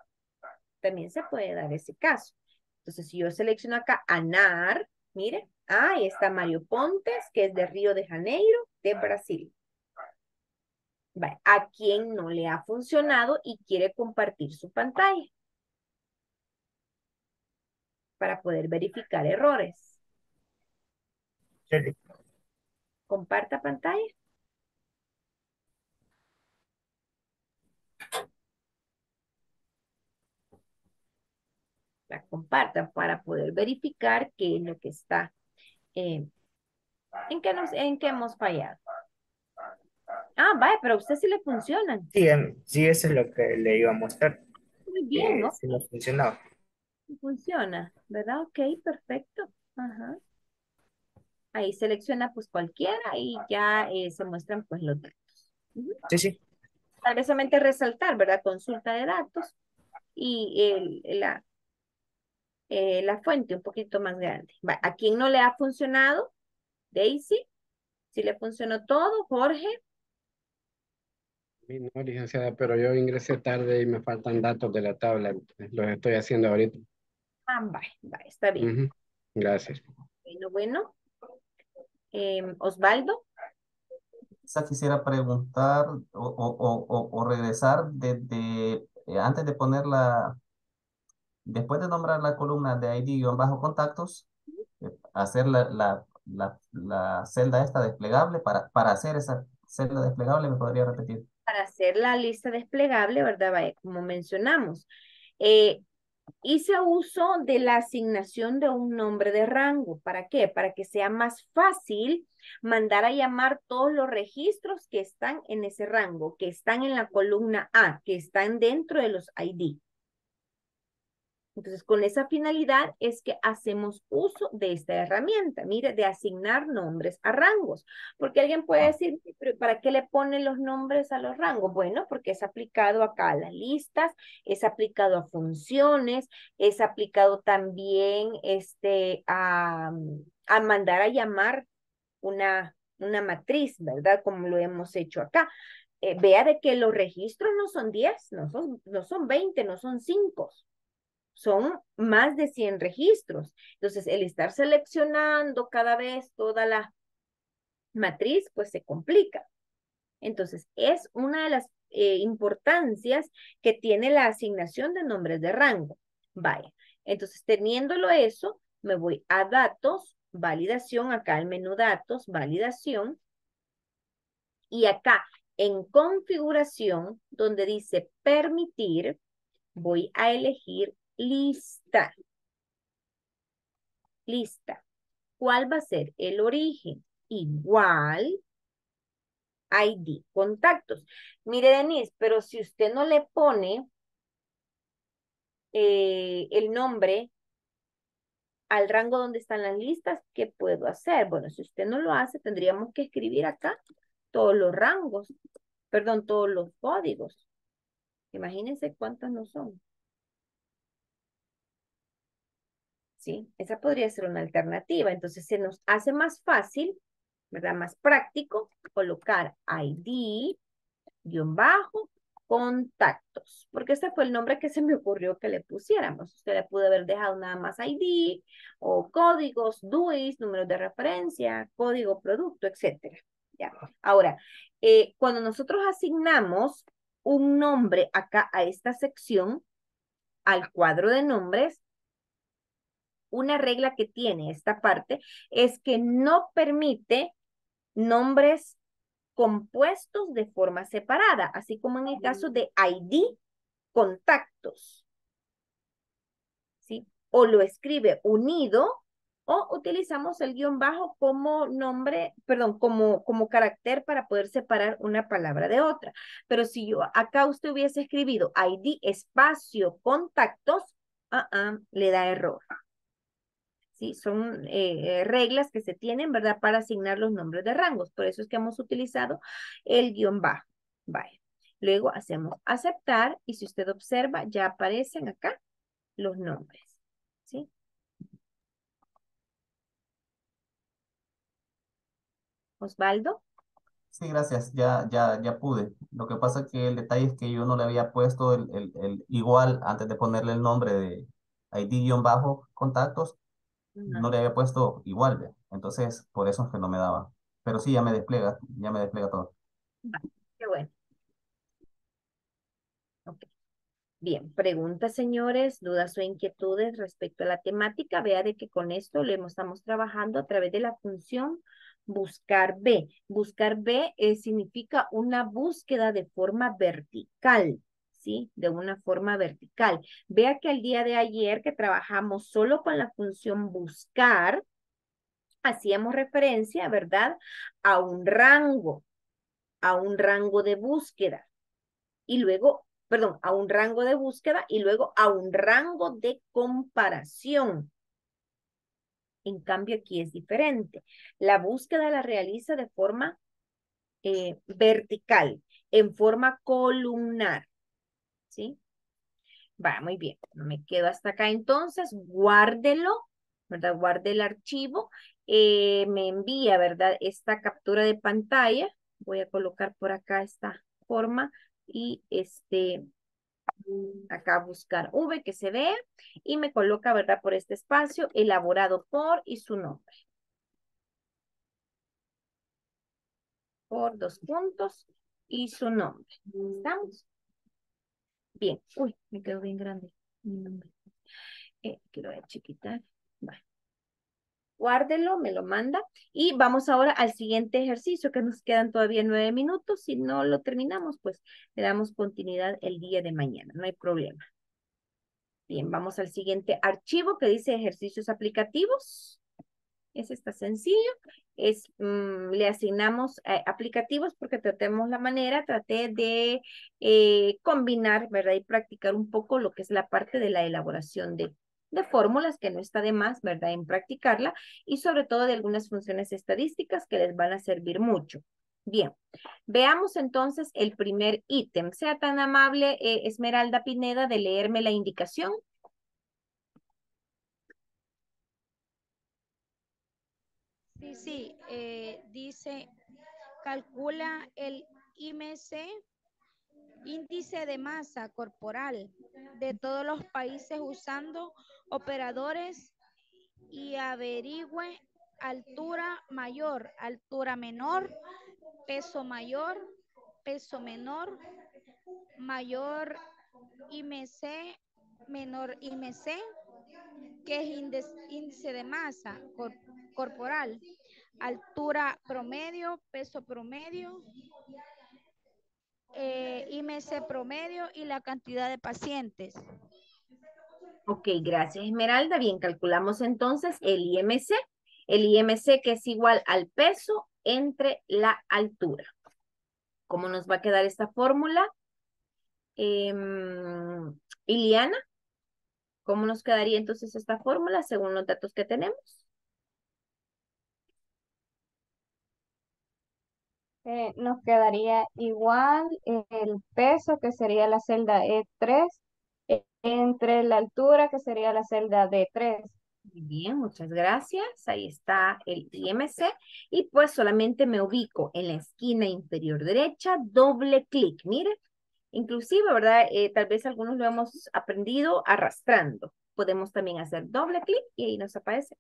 También se puede dar ese caso. Entonces, si yo selecciono acá ANAR, mire, ahí está Mario Pontes, que es de Río de Janeiro, de Brasil. Vale, ¿A quién no le ha funcionado y quiere compartir su pantalla? Para poder verificar errores. Comparta pantalla. La compartan para poder verificar qué es lo que está, eh, en, qué nos, en qué hemos fallado. Ah, vaya, pero a usted sí le funcionan. Sí, sí, eso es lo que le iba a mostrar. Muy bien, ¿no? sí me funcionaba. Funciona, ¿verdad? Ok, perfecto. Ajá. Ahí selecciona pues cualquiera y ya eh, se muestran pues los datos. Sí, sí. Tal vez solamente resaltar, ¿verdad? Consulta de datos y el, la, eh, la fuente un poquito más grande. Va, ¿A quién no le ha funcionado? Daisy. ¿Sí le funcionó todo? Jorge. mí no, licenciada, pero yo ingresé tarde y me faltan datos de la tabla. Los estoy haciendo ahorita. Ah, va, va, está bien. Gracias. Bueno, bueno. Em, Osvaldo. Quizá quisiera preguntar o, o, o, o- o regresar desde eh, antes de poner la, después de nombrar la columna de ID bajo contactos, eh, hacer la, la, la, la celda esta desplegable para, para hacer esa celda desplegable, ¿me podría repetir? Para hacer la lista desplegable, ¿verdad? Vaya, como mencionamos. Eh, hice uso de la asignación de un nombre de rango. ¿Para qué? Para que sea más fácil mandar a llamar todos los registros que están en ese rango, que están en la columna A, que están dentro de los ID. Entonces, con esa finalidad es que hacemos uso de esta herramienta, mire, de asignar nombres a rangos. Porque alguien puede decir, ¿pero ¿para qué le ponen los nombres a los rangos? Bueno, porque es aplicado acá a las listas, es aplicado a funciones, es aplicado también este, a, a mandar a llamar una, una matriz, ¿verdad? Como lo hemos hecho acá. Eh, vea de que los registros no son 10, no son, no son 20, no son 5 son más de 100 registros. Entonces, el estar seleccionando cada vez toda la matriz, pues se complica. Entonces, es una de las eh, importancias que tiene la asignación de nombres de rango. Vaya, entonces teniéndolo eso, me voy a datos, validación, acá el menú datos, validación. Y acá en configuración, donde dice permitir, voy a elegir lista. Lista. ¿Cuál va a ser el origen? Igual ID, contactos. Mire, Denise, pero si usted no le pone eh, el nombre al rango donde están las listas, ¿qué puedo hacer? Bueno, si usted no lo hace, tendríamos que escribir acá todos los rangos, perdón, todos los códigos. Imagínense cuántos no son. ¿Sí? Esa podría ser una alternativa. Entonces se nos hace más fácil, ¿verdad? Más práctico colocar ID, guion bajo, contactos, porque este fue el nombre que se me ocurrió que le pusiéramos. Usted le pudo haber dejado nada más ID o códigos, DUIs, números de referencia, código producto, etcétera. Ya. Ahora, eh, cuando nosotros asignamos un nombre acá a esta sección, al cuadro de nombres, una regla que tiene esta parte es que no permite nombres compuestos de forma separada, así como en el caso de ID, contactos. ¿Sí? O lo escribe unido o utilizamos el guion bajo como nombre, perdón, como, como carácter para poder separar una palabra de otra. Pero si yo acá usted hubiese escribido ID espacio contactos, ah, ah, le da error. Son eh, reglas que se tienen, ¿verdad? Para asignar los nombres de rangos. Por eso es que hemos utilizado el guion bajo. Luego hacemos aceptar y si usted observa, ya aparecen acá los nombres. ¿Sí? Osvaldo. Sí, gracias, ya, ya, ya pude. Lo que pasa es que el detalle es que yo no le había puesto el, el, el igual antes de ponerle el nombre de ID-contactos no le había puesto igual, entonces por eso es que no me daba. Pero sí, ya me despliega, ya me despliega todo. qué bueno. Bien, preguntas, señores, dudas o inquietudes respecto a la temática. Vea de que con esto lo estamos trabajando a través de la función buscar B. Buscar B eh, significa una búsqueda de forma vertical. ¿Sí? De una forma vertical. Vea que el día de ayer que trabajamos solo con la función buscar, hacíamos referencia, ¿verdad? A un rango, a un rango de búsqueda. Y luego, perdón, a un rango de búsqueda y luego a un rango de comparación. En cambio, aquí es diferente. La búsqueda la realiza de forma eh, vertical, en forma columnar. ¿Sí? Va, muy bien. Me quedo hasta acá entonces. Guárdelo, ¿verdad? Guarde el archivo. Eh, me envía, ¿verdad? Esta captura de pantalla. Voy a colocar por acá esta forma y este acá buscar V que se vea y me coloca, ¿verdad? Por este espacio, elaborado por y su nombre. Por dos puntos y su nombre. ¿Estamos? Bien. Uy, me quedó bien grande mi nombre. Eh, quiero chiquitar. guárdelo, me lo manda. Y vamos ahora al siguiente ejercicio, que nos quedan todavía nueve minutos. Si no lo terminamos, pues le damos continuidad el día de mañana, no hay problema. Bien, vamos al siguiente archivo que dice ejercicios aplicativos. Ese está sencillo. Es, mm, le asignamos eh, aplicativos porque tratemos la manera, traté de eh, combinar, ¿verdad? Y practicar un poco lo que es la parte de la elaboración de, de fórmulas, que no está de más, ¿verdad? En practicarla y sobre todo de algunas funciones estadísticas que les van a servir mucho. Bien, veamos entonces el primer ítem. Sea tan amable, eh, Esmeralda Pineda, de leerme la indicación. Sí, eh, dice, calcula el IMC, índice de masa corporal de todos los países usando operadores y averigüe altura mayor, altura menor, peso mayor, peso menor, mayor IMC, menor IMC, que es índice, de masa cor- corporal, altura promedio, peso promedio, eh, IMC promedio y la cantidad de pacientes. Ok, gracias Esmeralda. Bien, calculamos entonces el IMC. El IMC que es igual al peso entre la altura. ¿Cómo nos va a quedar esta fórmula? Em, Iliana, ¿cómo nos quedaría entonces esta fórmula según los datos que tenemos? Eh, nos quedaría igual el peso, que sería la celda E3, e- entre la altura, que sería la celda D3. Muy bien, muchas gracias. Ahí está el IMC. Y pues solamente me ubico en la esquina inferior derecha, doble clic. Mire, inclusive, ¿verdad? Eh, tal vez algunos lo hemos aprendido arrastrando. Podemos también hacer doble clic y ahí nos aparece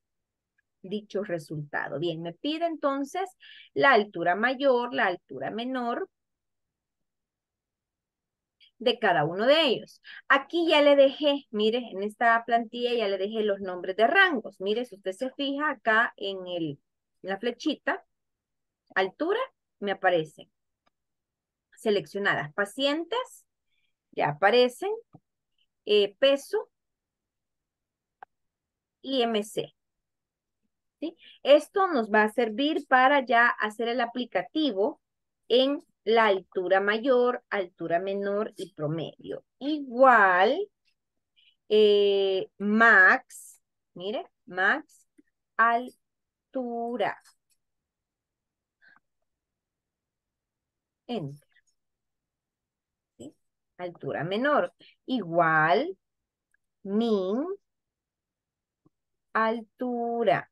dicho resultado. Bien, me pide entonces la altura mayor, la altura menor de cada uno de ellos. Aquí ya le dejé, mire, en esta plantilla ya le dejé los nombres de rangos. Mire, si usted se fija acá en, el, la flechita, altura, me aparecen seleccionadas pacientes, ya aparecen, eh, peso, IMC. Esto nos va a servir para ya hacer el aplicativo en la altura mayor, altura menor y promedio. Igual, eh, max, mire, max, altura. Enter. ¿sí? Altura menor. Igual, min, altura.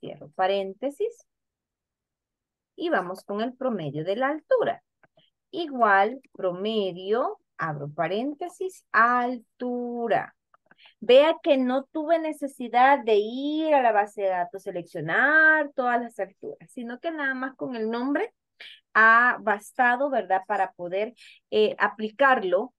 Cierro paréntesis. Y vamos con el promedio de la altura. Igual, promedio, abro paréntesis, altura. Vea que no tuve necesidad de ir a la base de datos, seleccionar todas las alturas, sino que nada más con el nombre ha bastado, ¿verdad? Para poder eh, aplicarlo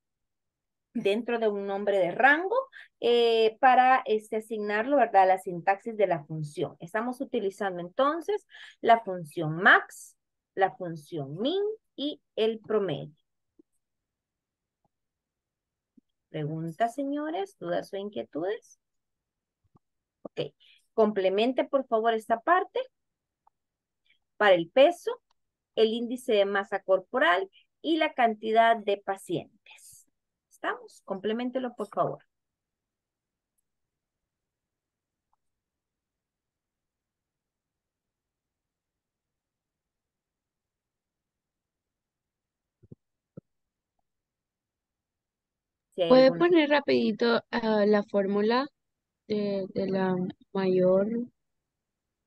dentro de un nombre de rango eh, para este, asignarlo, ¿verdad? A la sintaxis de la función. Estamos utilizando entonces la función max, la función min y el promedio. ¿Preguntas, señores? ¿Dudas o inquietudes? Ok. Complemente, por favor, esta parte. Para el peso, el índice de masa corporal y la cantidad de pacientes. ¿Estamos? Compleméntelo, por favor. Si ¿Puede alguna- poner rapidito ah, la fórmula de, de la mayor?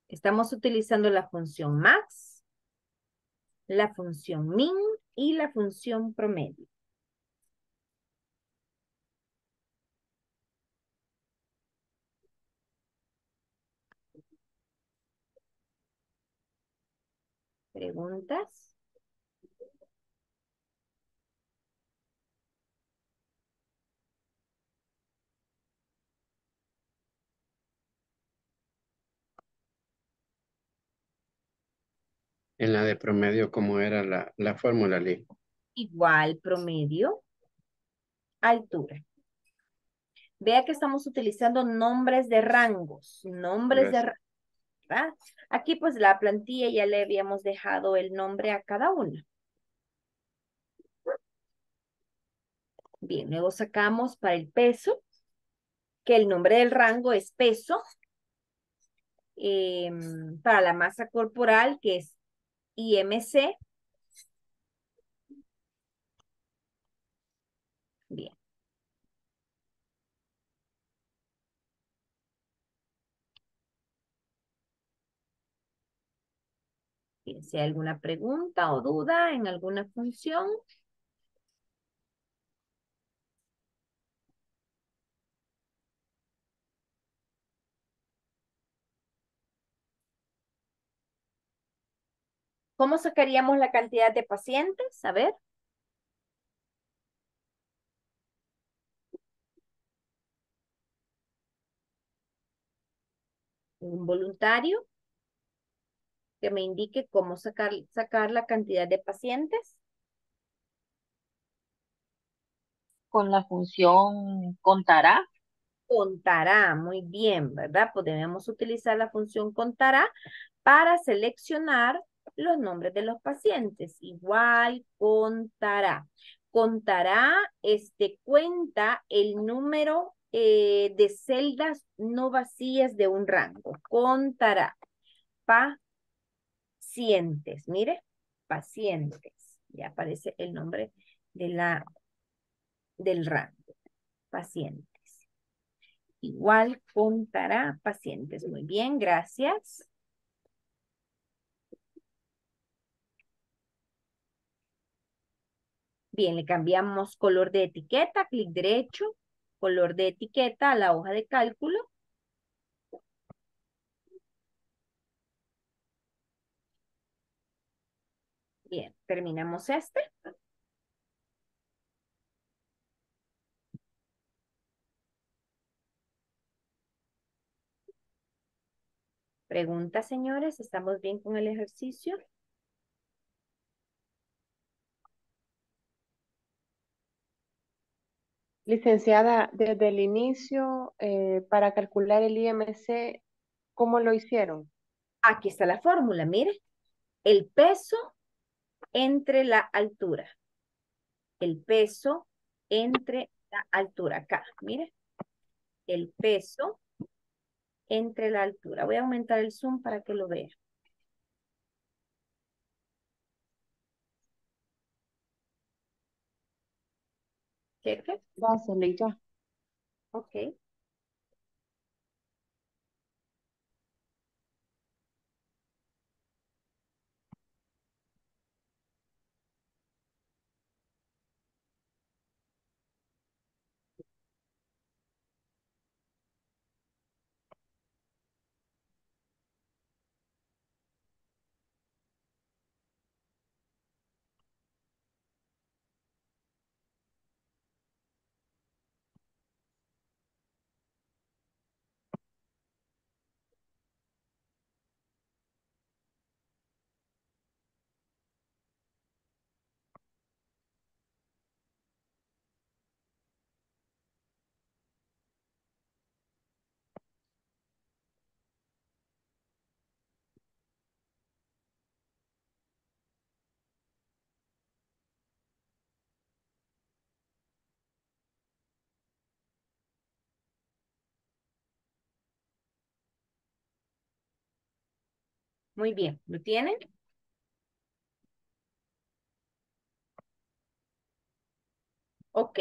Estamos utilizando la función max, la función min y la función promedio. ¿Preguntas? En la de promedio, ¿cómo era la, la fórmula, Lee? Igual, promedio, altura. Vea que estamos utilizando nombres de rangos, nombres de rangos. ¿verdad? Aquí pues la plantilla ya le habíamos dejado el nombre a cada una. Bien, luego sacamos para el peso, que el nombre del rango es peso. Em, para la masa corporal, que es IMC. Bien. Bien, si hay alguna pregunta o duda en alguna función. ¿Cómo sacaríamos la cantidad de pacientes? A ver. Un voluntario que me indique cómo sacar, sacar la cantidad de pacientes. Con la función contará. Contará, muy bien, ¿verdad? Podemos utilizar la función contará para seleccionar los nombres de los pacientes. Igual contará. Contará, este, cuenta el número eh, de celdas no vacías de un rango. Contará. Pacientes, mire, pacientes. Ya aparece el nombre de la, del rango. Pacientes. Igual contará pacientes. Muy bien, gracias. Bien, le cambiamos color de etiqueta, clic derecho, color de etiqueta a la hoja de cálculo. Bien, terminamos este. Pregunta, señores, ¿estamos bien con el ejercicio? Licenciada, desde el inicio, eh, para calcular el IMC, ¿cómo lo hicieron? Aquí está la fórmula, mire. El peso entre la altura. El peso entre la altura. Acá, mire. El peso entre la altura. Voy a aumentar el zoom para que lo vea. ¿Cheque? Gracias, Leita. Ok. Muy bien, ¿lo tienen? Ok,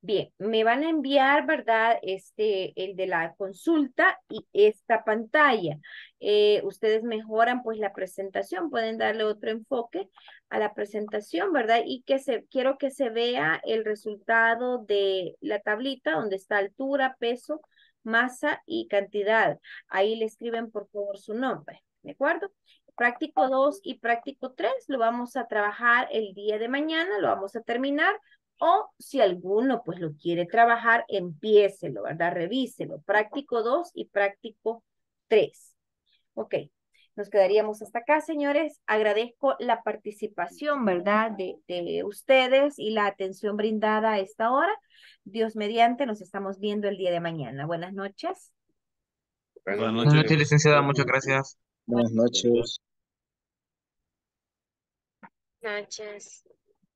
bien, me van a enviar, ¿verdad? Este, el de la consulta y esta pantalla. Eh, ustedes mejoran pues la presentación, pueden darle otro enfoque a la presentación, ¿verdad? Y que se, quiero que se vea el resultado de la tablita donde está altura, peso, masa y cantidad. Ahí le escriben por favor su nombre, ¿de acuerdo? Práctico 2 y práctico 3 lo vamos a trabajar el día de mañana, lo vamos a terminar. O si alguno pues lo quiere trabajar, empiécelo, ¿verdad? Revíselo. Práctico 2 y práctico 3. Ok. Nos quedaríamos hasta acá, señores. Agradezco la participación, ¿verdad? De, de ustedes y la atención brindada a esta hora. Dios mediante, nos estamos viendo el día de mañana. Buenas noches. Buenas Buenas noches, noches. licenciada. Muchas gracias. Buenas noches. Noches.